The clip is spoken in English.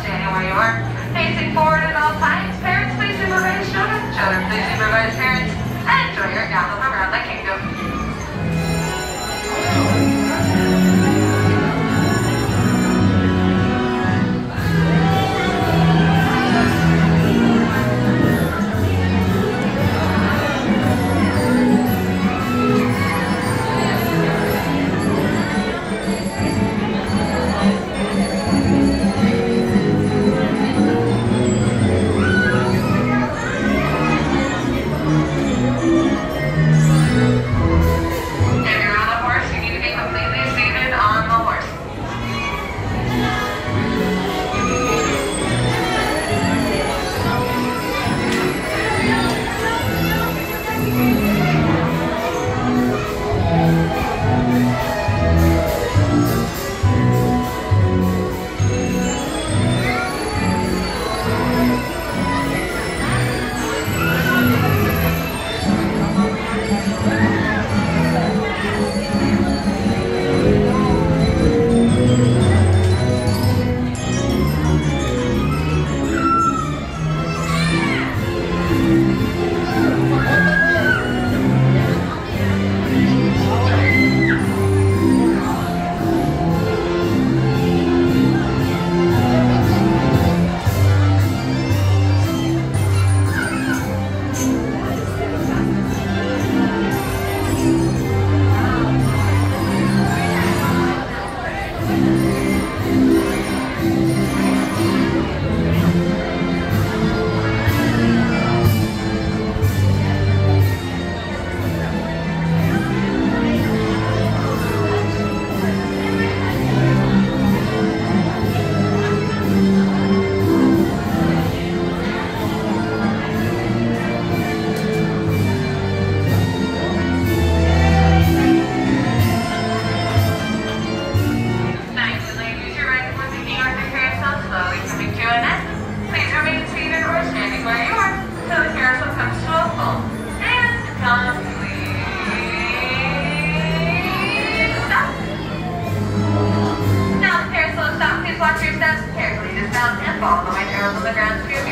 staying where you are. Facing forward at all times. All the way down to the grounds for